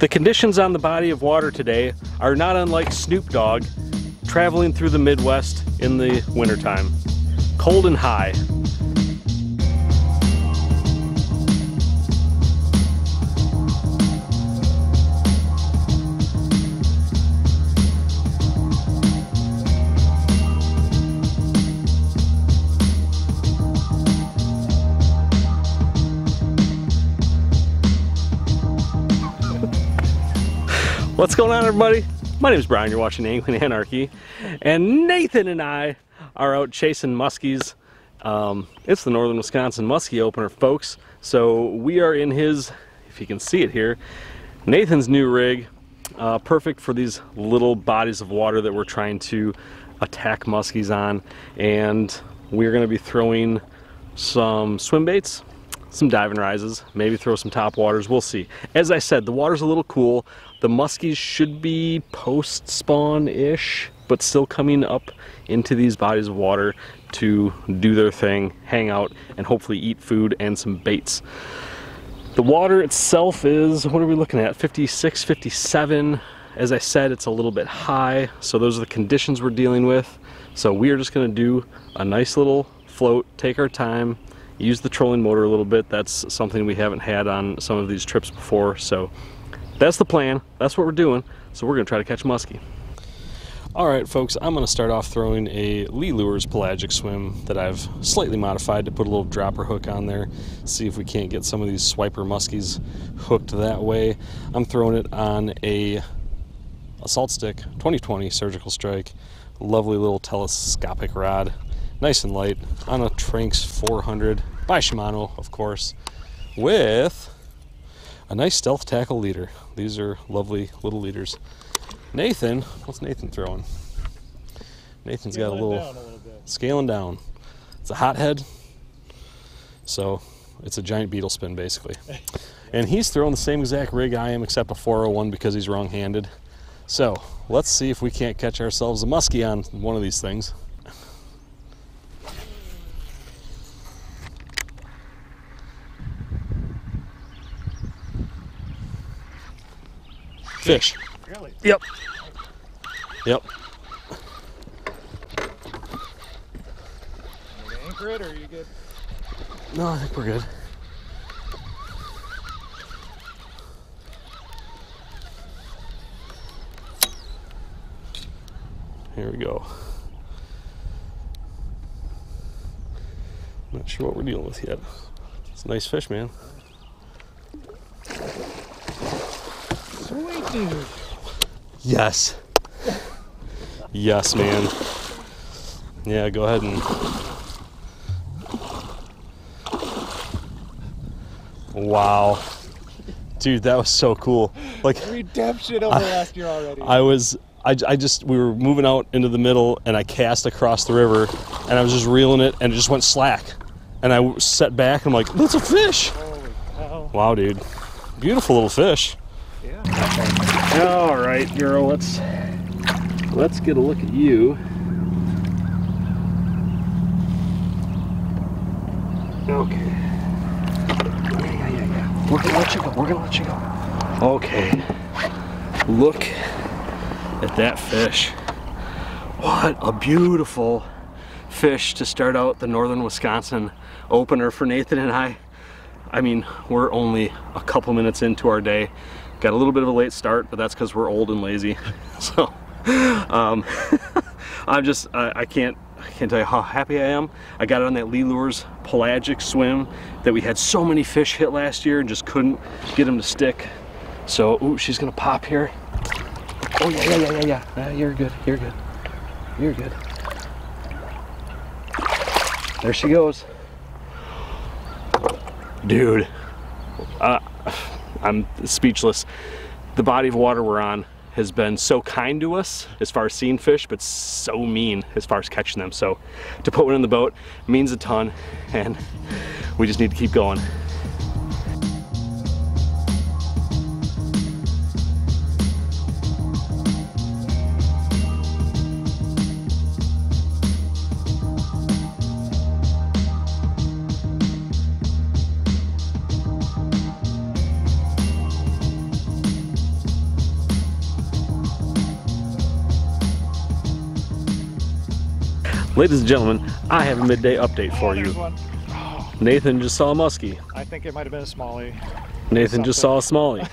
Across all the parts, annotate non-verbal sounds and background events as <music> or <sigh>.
The conditions on the body of water today are not unlike Snoop Dogg traveling through the Midwest in the wintertime. Cold and high. What's going on everybody? My name is Brian, you're watching Angling Anarchy, and Nathan and I are out chasing muskies. Um, it's the Northern Wisconsin Muskie Opener, folks. So we are in his, if you can see it here, Nathan's new rig, uh, perfect for these little bodies of water that we're trying to attack muskies on. And we're gonna be throwing some swim baits, some diving rises, maybe throw some top waters, we'll see. As I said, the water's a little cool. The muskies should be post-spawn-ish, but still coming up into these bodies of water to do their thing, hang out, and hopefully eat food and some baits. The water itself is, what are we looking at, 56, 57. As I said, it's a little bit high, so those are the conditions we're dealing with. So we are just gonna do a nice little float, take our time, use the trolling motor a little bit. That's something we haven't had on some of these trips before. So that's the plan. That's what we're doing. So we're gonna try to catch muskie. All right, folks, I'm gonna start off throwing a Lee Lures pelagic swim that I've slightly modified to put a little dropper hook on there. See if we can't get some of these swiper muskies hooked that way. I'm throwing it on a assault stick 2020 surgical strike lovely little telescopic rod nice and light on a Tranx 400 by Shimano of course with a nice stealth tackle leader. These are lovely little leaders. Nathan what's Nathan throwing? Nathan's got a little, down a little bit. scaling down. It's a hothead so it's a giant beetle spin basically. <laughs> And he's throwing the same exact rig I am except a 401 because he's wrong-handed. So let's see if we can't catch ourselves a muskie on one of these things. Fish. Really? Yep. Yep. You anchor it or are you good? No, I think we're good. Here we go. Not sure what we're dealing with yet. It's a nice fish, man. Dude. Yes. Yes, man. Yeah, go ahead and. Wow. Dude, that was so cool. Like, <laughs> Redemption over last year already. I was, I, I just, we were moving out into the middle and I cast across the river and I was just reeling it and it just went slack. And I set back and I'm like, that's a fish. Holy cow. Wow, dude. Beautiful little fish. Yeah. All right, girl, let's let's get a look at you. Okay. Yeah, yeah, yeah, yeah. We're gonna let you go. We're gonna let you go. Okay. Look at that fish. What a beautiful fish to start out the northern Wisconsin opener for Nathan and I. I mean, we're only a couple minutes into our day. Got a little bit of a late start, but that's because we're old and lazy. <laughs> So, um, <laughs> I'm just, I, I can't, I can't tell you how happy I am. I got it on that Lee Lures pelagic swim that we had so many fish hit last year and just couldn't get them to stick. So, ooh, she's gonna pop here. Oh yeah, yeah, yeah, yeah, yeah. Uh, you're good, you're good, you're good. There she goes. Dude, uh, I'm speechless. The body of water we're on has been so kind to us as far as seeing fish, but so mean as far as catching them. So to put one in the boat means a ton, and we just need to keep going. Ladies and gentlemen, I have a midday update for you. Nathan just saw a muskie. I think it might have been a smallie. Nathan just saw a smallie.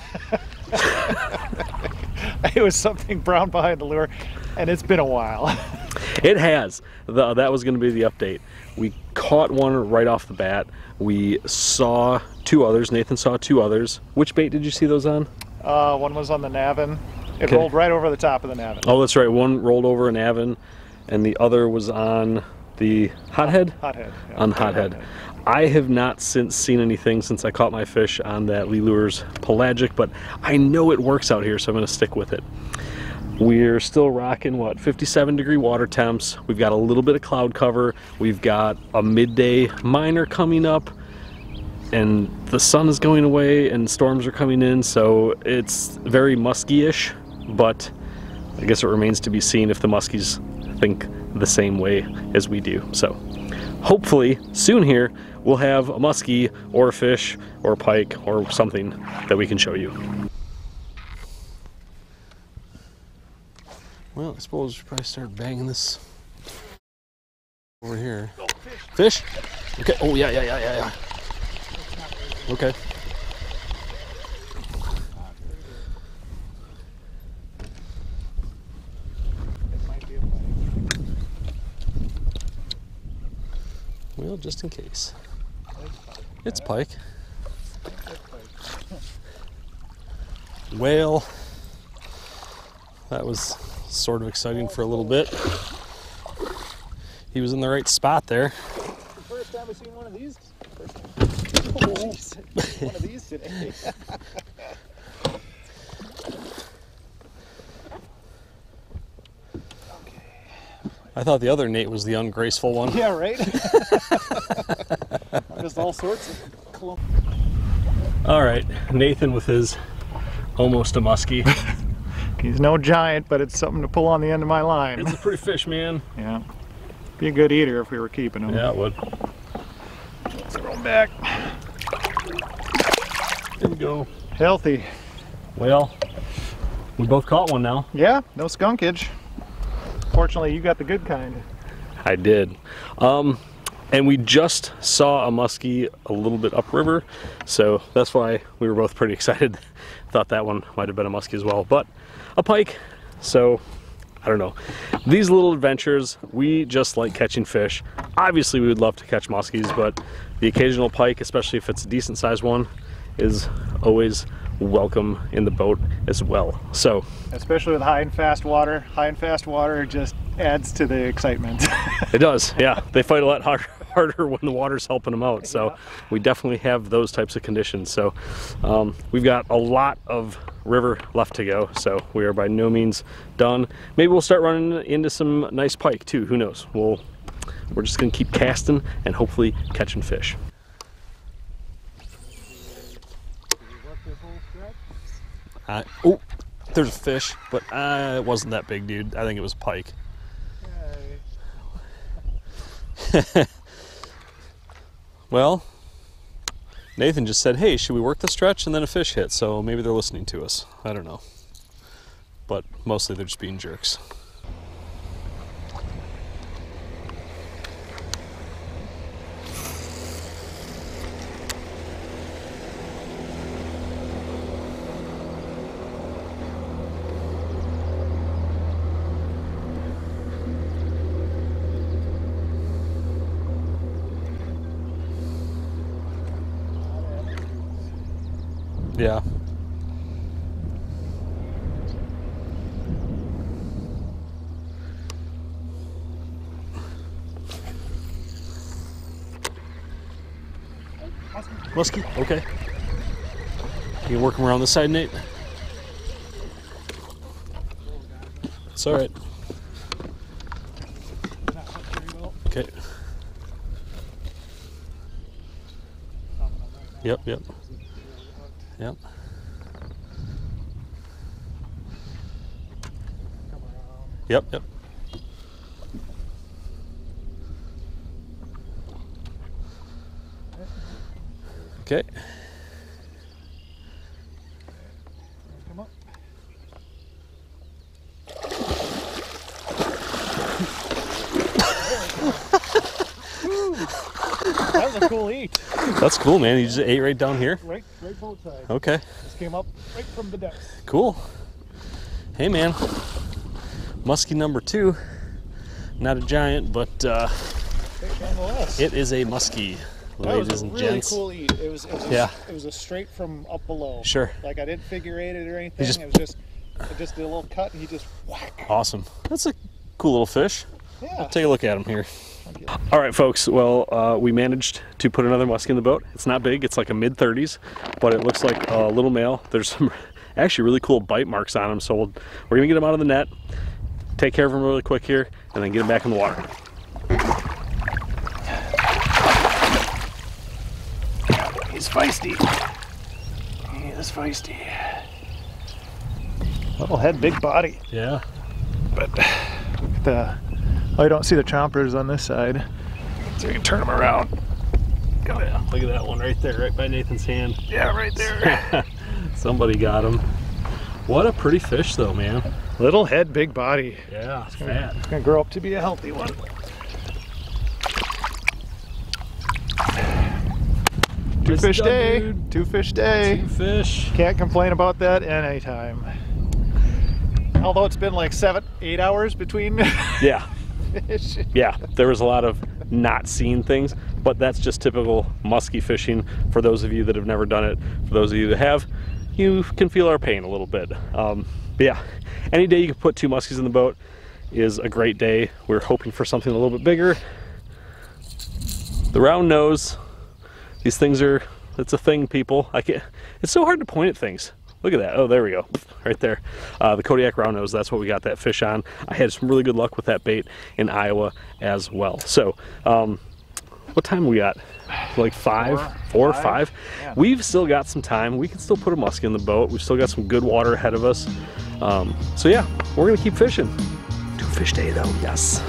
<laughs> It was something brown behind the lure, and it's been a while. It has. The, that was going to be the update. We caught one right off the bat. We saw two others. Nathan saw two others. Which bait did you see those on? Uh, one was on the Navin. It Okay. rolled right over the top of the Navin. Oh, that's right. One rolled over an Avon, and the other was on the Hothead. Hothead. yeah. On Hothead. I have not since seen anything since I caught my fish on that Lee Lures pelagic, but I know it works out here, so I'm going to stick with it. We're still rocking what 57 degree water temps. We've got a little bit of cloud cover. We've got a midday minor coming up, and the sun is going away, and storms are coming in. So it's very musky-ish, but I guess it remains to be seen if the muskies think the same way as we do. So hopefully soon here we'll have a muskie or a fish or a pike or something that we can show you. Well, I suppose we should probably start banging this over here. fish. Okay. Oh yeah, yeah, yeah, yeah, yeah. Okay. It might be a pike. Well, just in case. It's pike. It's pike. It's pike. Whale. That was sort of exciting for a little bit. He was in the right spot there. First time I've seen one of these. First time. Oh, geez. one of these today. <laughs> I thought the other Nate was the ungraceful one. yeah, right. <laughs> Just all sorts of clump. All right, Nathan with his almost a muskie. <laughs> He's no giant, but it's something to pull on the end of my line. It's a pretty fish, man. Yeah. Be a good eater if we were keeping him. Yeah, it would. Throw him back. There we go. Healthy. Well, we both caught one now. Yeah, no skunkage. Fortunately, you got the good kind. I did. Um, and we just saw a muskie a little bit upriver, so that's why we were both pretty <laughs> excited. Thought that one might have been a muskie as well, but a pike. So I don't know. These little adventures, we just like catching fish. Obviously, we would love to catch muskies, but the occasional pike, especially if it's a decent sized one, is always welcome in the boat as well. So Especially with high and fast water. High and fast water just adds to the excitement. <laughs> It does, yeah. They fight a lot harder, <laughs> harder when the water's helping them out. So we definitely have those types of conditions. So um, we've got a lot of river left to go. So we are by no means done. Maybe we'll start running into some nice pike too. Who knows? We'll we're just gonna keep casting and hopefully catching fish. Oh, there's a fish, but uh, it wasn't that big, dude. I think it was a pike. <laughs> Well, Nathan just said, "Hey, should we work the stretch?" And then a fish hit, so maybe they're listening to us. I don't know, but mostly they're just being jerks. Yeah. Muskie? Okay. You can work around this side, Nate? It's alright. Okay. Yep, yep. Yep. Yep, yep. Okay. Come up. cool eat. That's cool, man. You just ate right down here. Right, right boat side. Okay, Just came up right from the depths. cool. Hey, man. Muskie number two. Not a giant, but uh, it is a muskie, ladies a and really gents. cool eat. It was, it was a, Yeah. it was a straight from up below. Sure. Like I didn't figure eight it or anything. just- it was just, I just did a little cut and he just whack. Awesome. That's a cool little fish. Yeah. Take a look at him here. All right, folks. Well, uh, we managed to put another muskie in the boat. It's not big. It's like a mid 30s, but it looks like a little male. There's some <laughs> actually really cool bite marks on him. So we'll, we're gonna get him out of the net, take care of him really quick here, and then get him back in the water. He's feisty. He is feisty. Little head, big body. Yeah. But <sighs> the oh, you don't see the chompers on this side. So you can turn them around. Oh, yeah. Look at that one right there, right by Nathan's hand. Yeah, right there. <laughs> Somebody got him. What a pretty fish, though, man. Little head, big body. Yeah, it's gonna, fat. It's gonna grow up to be a healthy one. Two Nice fish day. dude. Two fish day. Two fish. Can't complain about that anytime. Although it's been like seven, eight hours between Yeah. <laughs> <laughs> yeah, there was a lot of not seeing things, but that's just typical musky fishing. For those of you that have never done it, for those of you that have, you can feel our pain a little bit. Um, yeah, any day you can put two muskies in the boat is a great day. We're hoping for something a little bit bigger. The round nose, these things are, it's a thing, people. I can't, it's so hard to point at things. Look at that. Oh, there we go. <laughs> Right there. Uh, the Kodiak round nose, that's what we got that fish on. I had some really good luck with that bait in Iowa as well. So, um, what time we got? Like five, Four, four or five? five. Yeah. We've still got some time. We can still put a muskie in the boat. We've still got some good water ahead of us. Um, so yeah, we're gonna keep fishing. Two fish day though, yes.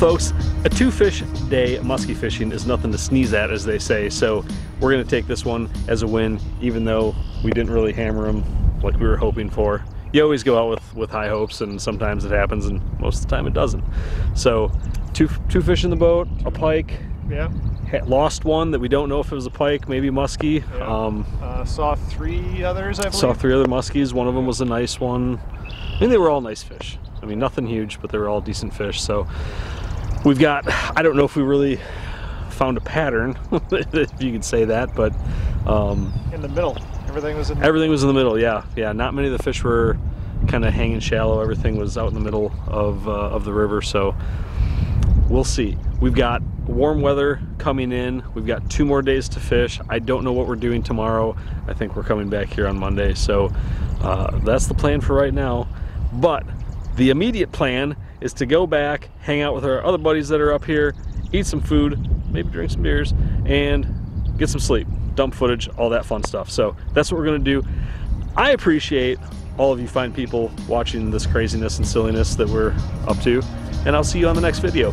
Well, folks, a two fish day muskie fishing is nothing to sneeze at, as they say. So we're going to take this one as a win, even though we didn't really hammer them like we were hoping for. You always go out with, with high hopes, and sometimes it happens, and most of the time it doesn't. So, two two fish in the boat, a pike, Yeah. lost one that we don't know if it was a pike, maybe muskie. Yeah. Um, Uh, saw three others, I believe. Saw three other muskies. One of them was a nice one. I mean, they were all nice fish. I mean, nothing huge, but they were all decent fish. So we've got, I don't know if we really found a pattern, <laughs> if you could say that, but um, in the middle. Everything was in. everything was in the middle. Yeah, yeah. Not many of the fish were kind of hanging shallow. Everything was out in the middle of, uh, of the river. So we'll see. We've got warm weather coming in. We've got two more days to fish. I don't know what we're doing tomorrow. I think we're coming back here on Monday. So uh, that's the plan for right now. But the immediate plan is to go back, hang out with our other buddies that are up here, eat some food, maybe drink some beers, and get some sleep, dump footage, all that fun stuff. So that's what we're gonna do. I appreciate all of you fine people watching this craziness and silliness that we're up to, and I'll see you on the next video.